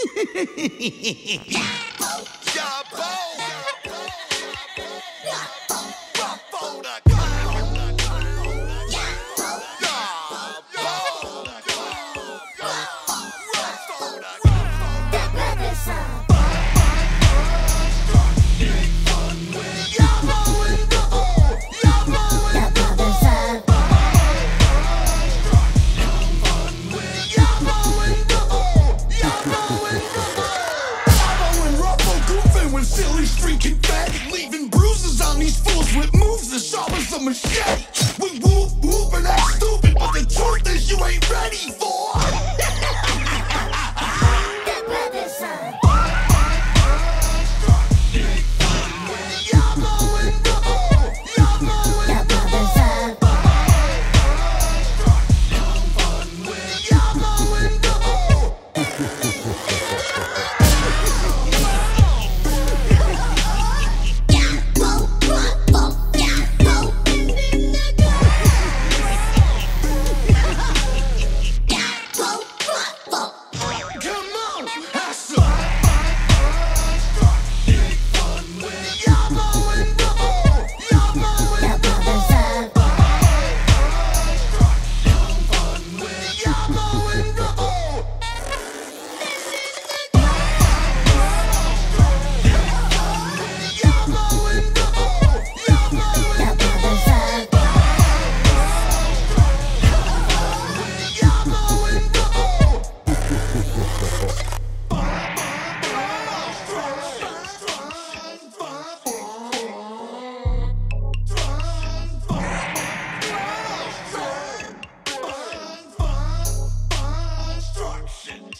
silly streaking fat, leaving bruises on these fools with moves as sharp as a machete.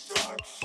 destruction.